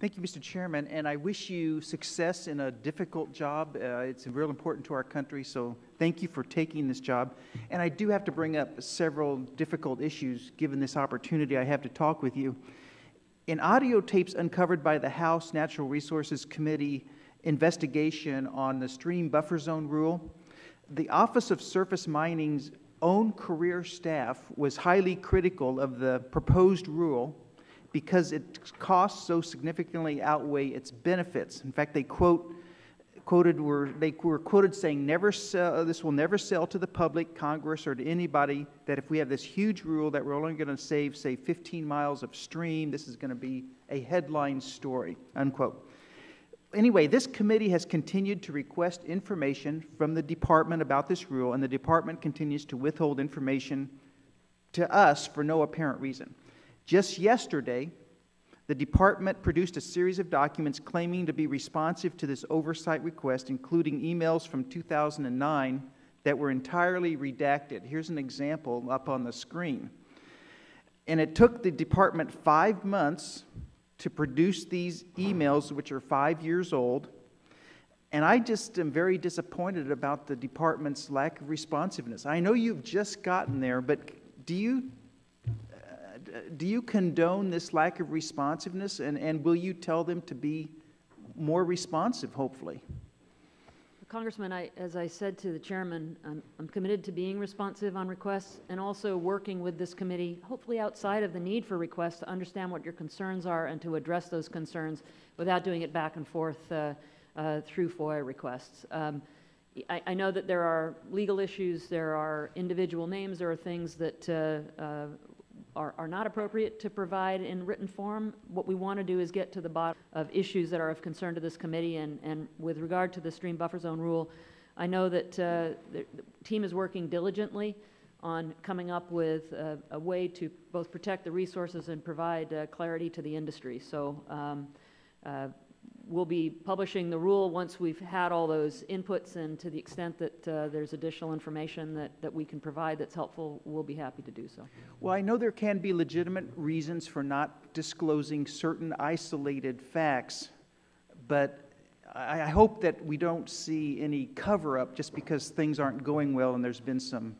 Thank you, Mr. Chairman, and I wish you success in a difficult job. Uh, it's real important to our country, so thank you for taking this job. And I do have to bring up several difficult issues given this opportunity I have to talk with you. In audio tapes uncovered by the House Natural Resources Committee investigation on the stream buffer zone rule, the Office of Surface Mining's own career staff was highly critical of the proposed rule because its costs so significantly outweigh its benefits. In fact, they quote quoted were they were quoted saying never sell, this will never sell to the public congress or to anybody that if we have this huge rule that we're only going to save say 15 miles of stream this is going to be a headline story unquote anyway this committee has continued to request information from the department about this rule and the department continues to withhold information to us for no apparent reason just yesterday, the department produced a series of documents claiming to be responsive to this oversight request, including emails from 2009 that were entirely redacted. Here's an example up on the screen. And it took the department five months to produce these emails, which are five years old. And I just am very disappointed about the department's lack of responsiveness. I know you've just gotten there, but do you do you condone this lack of responsiveness, and, and will you tell them to be more responsive, hopefully? Congressman, I, as I said to the chairman, I'm, I'm, committed to being responsive on requests and also working with this committee, hopefully outside of the need for requests, to understand what your concerns are and to address those concerns without doing it back and forth uh, uh, through FOIA requests. Um, I, I, know that there are legal issues, there are individual names, there are things that uh, uh are, are not appropriate to provide in written form. What we want to do is get to the bottom of issues that are of concern to this committee. And, and with regard to the stream buffer zone rule, I know that uh, the, the, team is working diligently on coming up with a, a, way to both protect the resources and provide uh, clarity to the industry. So um, uh, we'll be publishing the rule once we've had all those inputs and to the extent that uh, there's additional information that, that we can provide that's helpful, we'll be happy to do so. Well, I know there can be legitimate reasons for not disclosing certain isolated facts, but I, I hope that we don't see any cover up just because things aren't going well and there's been some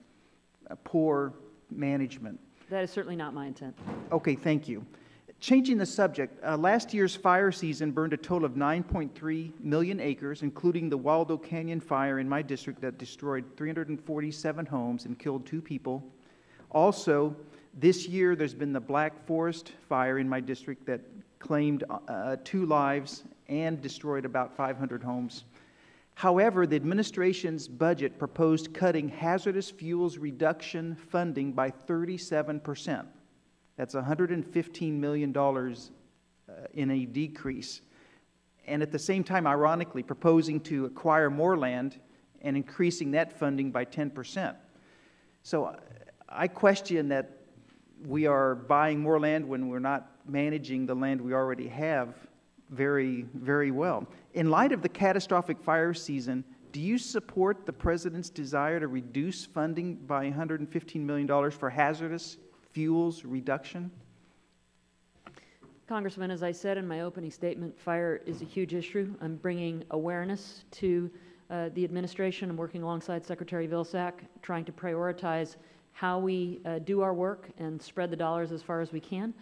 uh, poor management. That is certainly not my intent. Okay, thank you. Changing the subject, uh, last year's fire season burned a total of 9.3 million acres, including the Waldo Canyon fire in my district that destroyed 347 homes and killed two people. Also, this year there's been the Black Forest fire in my district that claimed uh, two lives and destroyed about 500 homes. However, the administration's budget proposed cutting hazardous fuels reduction funding by 37 percent. That's $115 million uh, in a decrease. And at the same time, ironically, proposing to acquire more land and increasing that funding by 10%. So I question that we are buying more land when we're not managing the land we already have very, very well. In light of the catastrophic fire season, do you support the President's desire to reduce funding by $115 million for hazardous fuels reduction? Congressman, as I said in my opening statement, fire is a huge issue. I'm bringing awareness to uh, the administration. I'm working alongside Secretary Vilsack, trying to prioritize how we uh, do our work and spread the dollars as far as we can.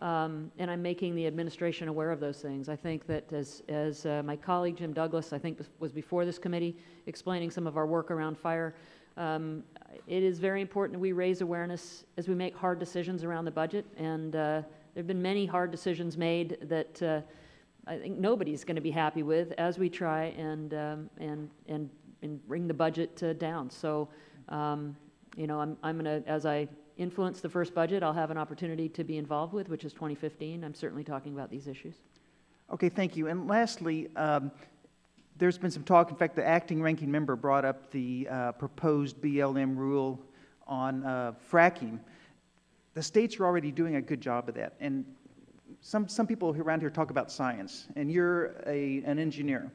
Um, and I'm making the administration aware of those things. I think that as, as uh, my colleague Jim Douglas, I think was before this committee, explaining some of our work around fire, um, it is very important that we raise awareness as we make hard decisions around the budget. And uh, there have been many hard decisions made that uh, I think nobody's going to be happy with as we try and, um, and, and, and bring the budget uh, down. So, um, you know, I'm, I'm going to, as I influence the first budget, I'll have an opportunity to be involved with, which is 2015. I'm certainly talking about these issues. Okay, thank you. And lastly, um, there's been some talk. In fact, the acting ranking member brought up the uh, proposed BLM rule on uh, fracking. The states are already doing a good job of that. And some, some people around here talk about science, and you're a, an engineer.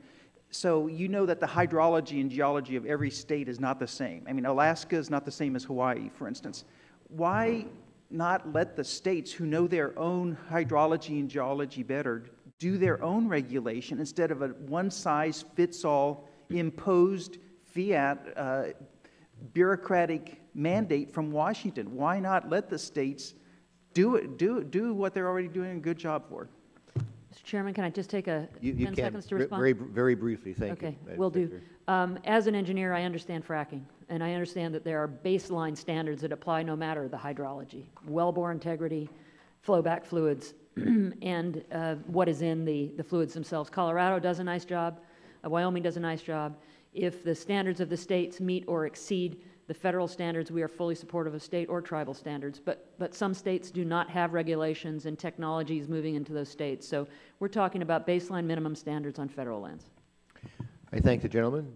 So you know that the hydrology and geology of every state is not the same. I mean, Alaska is not the same as Hawaii, for instance. Why not let the states who know their own hydrology and geology better do their own regulation instead of a one-size-fits-all imposed fiat uh, bureaucratic mandate from Washington. Why not let the states do it, do, do what they're already doing a good job for? Mr. Chairman, can I just take a You, you 10 can, seconds to respond? very, very briefly, thank you. Okay, will do. Um, As an engineer, I understand fracking, and I understand that there are baseline standards that apply no matter the hydrology, wellbore integrity, flowback fluids, and uh, what is in the, the fluids themselves. Colorado does a nice job, uh, Wyoming does a nice job. If the standards of the states meet or exceed the federal standards, we are fully supportive of state or tribal standards. But, but some states do not have regulations and technologies moving into those states. So we're talking about baseline minimum standards on federal lands. I thank the gentleman.